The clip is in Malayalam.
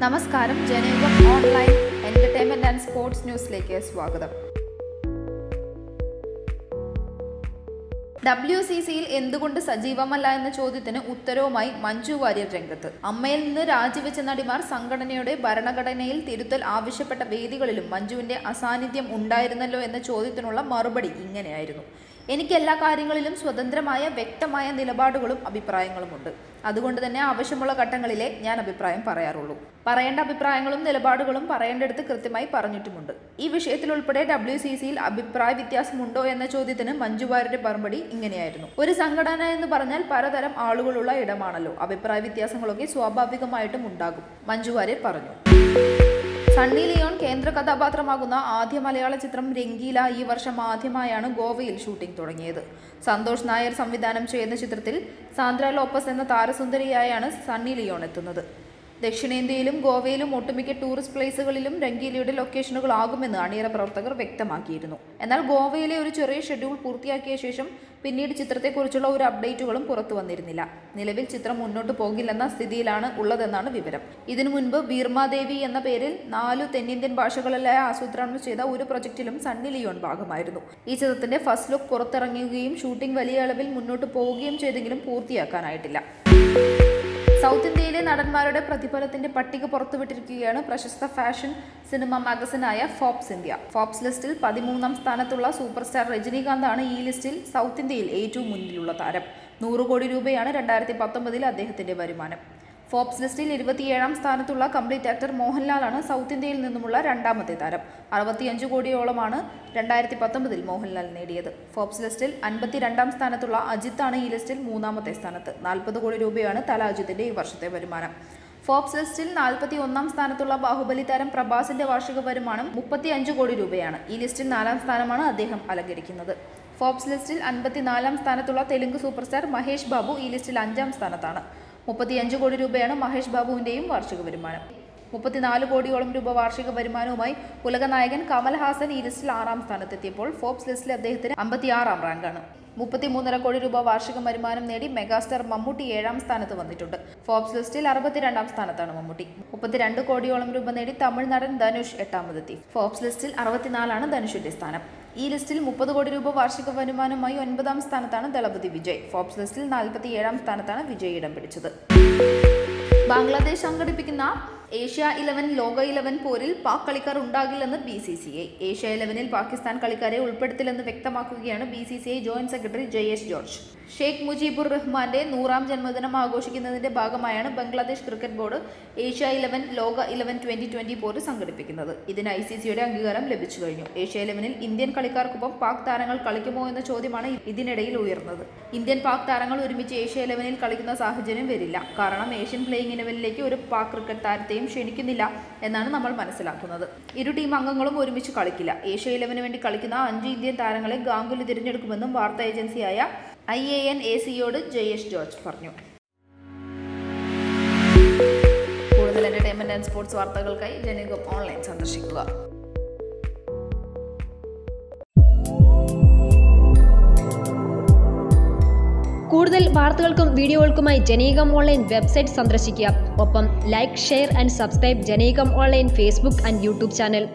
നമസ്കാരം. Janayugom online entertainment and sports ന്യൂസിലേക്ക് സ്വാഗതം. ഡബ്ല്യു സി സിയിൽ എന്തുകൊണ്ട് സജീവമല്ല എന്ന ചോദ്യത്തിന് ഉത്തരവുമായി മഞ്ജു വാര്യർ രംഗത്ത്. അമ്മയിൽ നിന്ന് രാജിവെച്ച നടിമാർ സംഘടനയുടെ ഭരണഘടനയിൽ തിരുത്തൽ ആവശ്യപ്പെട്ട വേദികളിലും മഞ്ജുവിന്റെ അസാന്നിധ്യം ഉണ്ടായിരുന്നല്ലോ എന്ന ചോദ്യത്തിനുള്ള മറുപടി ഇങ്ങനെയായിരുന്നു. എനിക്ക് എല്ലാ കാര്യങ്ങളിലും സ്വതന്ത്രമായ വ്യക്തമായ നിലപാടുകളും അഭിപ്രായങ്ങളുമുണ്ട്. അതുകൊണ്ട് തന്നെ ആവശ്യമുള്ള ഘട്ടങ്ങളിലെ ഞാൻ അഭിപ്രായം പറയാറുള്ളൂ. പറയേണ്ട അഭിപ്രായങ്ങളും നിലപാടുകളും പറയേണ്ടടുത്ത് കൃത്യമായി പറഞ്ഞിട്ടുമുണ്ട്. ഈ വിഷയത്തിൽ ഉൾപ്പെടെ ഡബ്ല്യു സി സിയിൽ അഭിപ്രായ വ്യത്യാസമുണ്ടോ എന്ന ചോദ്യത്തിന് മഞ്ജുവാരുടെ മറുപടി ഇങ്ങനെയായിരുന്നു. ഒരു സംഘടന എന്ന് പറഞ്ഞാൽ പലതരം ആളുകളുള്ള ഇടമാണല്ലോ. അഭിപ്രായ വ്യത്യാസങ്ങളൊക്കെ സ്വാഭാവികമായിട്ടും ഉണ്ടാകും. മഞ്ജുവാര്യർ പറഞ്ഞു. സണ്ണി ലിയോൺ കേന്ദ്ര കഥാപാത്രമാകുന്ന ആദ്യ മലയാള ചിത്രം രംഗീല ഈ വർഷം ആദ്യമായാണ് ഗോവയിൽ ഷൂട്ടിംഗ് തുടങ്ങിയത്. സന്തോഷ് നായർ സംവിധാനം ചെയ്യുന്ന ചിത്രത്തിൽ സാന്ദ്ര ലോപ്പസ് എന്ന താരസുന്ദരിയായാണ് സണ്ണി ലിയോൺ എത്തുന്നത്. ദക്ഷിണേന്ത്യയിലും ഗോവയിലും ഒട്ടുമിക്ക ടൂറിസ്റ്റ് പ്ലേസുകളിലും രംഗീലയുടെ ലൊക്കേഷനുകൾ ലൊക്കേഷനുകളാകുമെന്ന് അണിയറ പ്രവർത്തകർ വ്യക്തമാക്കിയിരുന്നു. എന്നാൽ ഗോവയിലെ ഒരു ചെറിയ ഷെഡ്യൂൾ പൂർത്തിയാക്കിയ ശേഷം പിന്നീട് ചിത്രത്തെക്കുറിച്ചുള്ള ഒരു അപ്ഡേറ്റുകളും പുറത്തു വന്നിരുന്നില്ല. നിലവിൽ ചിത്രം മുന്നോട്ട് പോകില്ലെന്ന സ്ഥിതിയിലാണ് ഉള്ളതെന്നാണ് വിവരം. ഇതിനു മുൻപ് വീർമാദേവി എന്ന പേരിൽ നാലു തെന്നിന്ത്യൻ ഭാഷകളിലായി ആസൂത്രണം ചെയ്ത ഒരു പ്രൊജക്റ്റിലും സണ്ണി ലിയോൺ ഭാഗമായിരുന്നു. ഈ ചിത്രത്തിന്റെ ഫസ്റ്റ് ലുക്ക് പുറത്തിറങ്ങുകയും ഷൂട്ടിംഗ് വലിയ അളവിൽ മുന്നോട്ട് പോവുകയും ചെയ്തെങ്കിലും പൂർത്തിയാക്കാനായിട്ടില്ല. സൗത്ത് ഇന്ത്യയിലെ നടന്മാരുടെ പ്രതിഫലത്തിന്റെ പട്ടിക പുറത്തുവിട്ടിരിക്കുകയാണ് പ്രശസ്ത ഫാഷൻ സിനിമ മാഗസിനായ ഫോപ്സ് ഇന്ത്യ. ഫോപ്സ് ലിസ്റ്റിൽ പതിമൂന്നാം സ്ഥാനത്തുള്ള സൂപ്പർ സ്റ്റാർ രജനീകാന്താണ് ഈ ലിസ്റ്റിൽ സൗത്ത് ഇന്ത്യയിൽ ഏറ്റവും മുന്നിലുള്ള താരം. നൂറ് കോടി രൂപയാണ് രണ്ടായിരത്തി പത്തൊമ്പതിൽ അദ്ദേഹത്തിന്റെ വരുമാനം. ഫോബ്സ് ലിസ്റ്റിൽ ഇരുപത്തിയേഴാം സ്ഥാനത്തുള്ള കംപ്ലീറ്റ് ആക്ടർ മോഹൻലാലാണ് സൗത്ത് ഇന്ത്യയിൽ നിന്നുമുള്ള രണ്ടാമത്തെ താരം. അറുപത്തിയഞ്ച് കോടിയോളമാണ് രണ്ടായിരത്തി പത്തൊമ്പതിൽ മോഹൻലാൽ നേടിയത്. ഫോബ്സ് ലിസ്റ്റിൽ അൻപത്തിരണ്ടാം സ്ഥാനത്തുള്ള അജിത്താണ് ഈ ലിസ്റ്റിൽ മൂന്നാമത്തെ സ്ഥാനത്ത്. നാൽപ്പത് കോടി രൂപയാണ് തല അജിത്തിന്റെ ഈ വർഷത്തെ വരുമാനം. ഫോബ്സ് ലിസ്റ്റിൽ നാൽപ്പത്തി ഒന്നാം സ്ഥാനത്തുള്ള ബാഹുബലി താരം പ്രഭാസിന്റെ വാർഷിക വരുമാനം മുപ്പത്തി അഞ്ച് കോടി രൂപയാണ്. ഈ ലിസ്റ്റിൽ നാലാം സ്ഥാനമാണ് അദ്ദേഹം അലങ്കരിക്കുന്നത്. ഫോബ്സ് ലിസ്റ്റിൽ അൻപത്തിനാലാം സ്ഥാനത്തുള്ള തെലുങ്ക് സൂപ്പർ സ്റ്റാർ മഹേഷ് ബാബു ഈ ലിസ്റ്റിൽ അഞ്ചാം സ്ഥാനത്താണ്. മുപ്പത്തിയഞ്ച് കോടി രൂപയാണ് മഹേഷ് ബാബുവിന്റെയും വാർഷിക വരുമാനം. മുപ്പത്തിനാല് കോടിയോളം രൂപ വാർഷിക വരുമാനവുമായി ഉലകനായകൻ കമൽഹാസൻ ഈ ലിസ്റ്റിൽ ആറാം സ്ഥാനത്തെത്തിയപ്പോൾ ഫോബ്സ് ലിസ്റ്റിൽ അദ്ദേഹത്തിന് അമ്പത്തിയാറാം റാങ്കാണ്. മുപ്പത്തിമൂന്നര കോടി രൂപ വാർഷിക വരുമാനം നേടി മെഗാസ്റ്റാർ മമ്മൂട്ടി ഏഴാം സ്ഥാനത്ത് വന്നിട്ടുണ്ട്. ഫോബ്സ് ലിസ്റ്റിൽ അറുപത്തിരണ്ടാം സ്ഥാനത്താണ് മമ്മൂട്ടി. മുപ്പത്തിരണ്ട് കോടിയോളം രൂപ നേടി തമിഴ് നടൻ ധനുഷ് എട്ടാമതെത്തി. ഫോബ്സ് ലിസ്റ്റിൽ അറുപത്തിനാലാണ് ധനുഷിന്റെ സ്ഥാനം. ഈ ലിസ്റ്റിൽ മുപ്പത് കോടി രൂപ വാർഷിക വരുമാനമായി ഒൻപതാം സ്ഥാനത്താണ് ദളപതി വിജയ്. ഫോബ്സ് ലിസ്റ്റിൽ നാൽപ്പത്തി ഏഴാം സ്ഥാനത്താണ് വിജയ് ഇടം പിടിച്ചത്. ബംഗ്ലാദേശ് സംഘടിപ്പിക്കുന്ന ഏഷ്യ ഇലവൻ ലോക ഇലവൻ പോരിൽ പാക് കളിക്കാർ ഉണ്ടാകില്ലെന്ന് B C C I. Asia ഇലവനിൽ പാകിസ്ഥാൻ കളിക്കാരെ ഉൾപ്പെടുത്തില്ലെന്ന് വ്യക്തമാക്കുകയാണ് B C C I joint secretary Jayesh George. Sheikh Mujibur റഹ്മാന്റെ നൂറാം ജന്മദിനം ആഘോഷിക്കുന്നതിന്റെ ഭാഗമായാണ് Bangladesh cricket board Asia eleven ലോക ഇലവൻ ട്വന്റി ട്വന്റി പോര് സംഘടിപ്പിക്കുന്നത്. ഇതിന് ഐ സി സിയുടെ അംഗീകാരം ലഭിച്ചു കഴിഞ്ഞു. ഏഷ്യ ഇലവനിൽ ഇന്ത്യൻ കളിക്കാർക്കൊപ്പം പാക് താരങ്ങൾ കളിക്കുമോ എന്ന ചോദ്യമാണ് ഇതിനിടയിൽ ഉയർന്നത്. ഇന്ത്യൻ പാക് താരങ്ങൾ ഒരുമിച്ച് ഏഷ്യ ഇലവനിൽ കളിക്കുന്ന സാഹചര്യം വരില്ല. കാരണം ഏഷ്യൻ പ്ലേയിങ് ഇലവനിലേക്ക് ഒരു പാക് ക്രിക്കറ്റ് താരത്തെയും ക്ഷണിക്കുന്നില്ല എന്നാണ് നമ്മൾ മനസ്സിലാക്കുന്നത്. ഇരു ടീം അംഗങ്ങളും ഒരുമിച്ച് കളിക്കില്ല. ഏഷ്യ ഇലവന് വേണ്ടി കളിക്കുന്ന അഞ്ച് ഇന്ത്യൻ താരങ്ങളെ ഗാംഗുലി തിരഞ്ഞെടുക്കുമെന്നും വാർത്താ ഏജൻസിയായ ഐ എ എൻ എ സിയോട് ജയേഷ് ജോർജ് പറഞ്ഞു. കൂടുതൽ എന്റർടൈൻമെന്റ് ആൻഡ് സ്പോർട്സ് വാർത്തകൾക്കായി ജനകം ഓൺലൈൻ സന്ദർശിക്കുക. കൂടുതൽ വാർത്തകൾക്കും വീഡിയോകൾക്കുമായി ജനീകം ഓൺലൈൻ വെബ്സൈറ്റ് സന്ദർശിക്കുക. ഒപ്പം like share and subscribe ജനീകം online Facebook and YouTube channel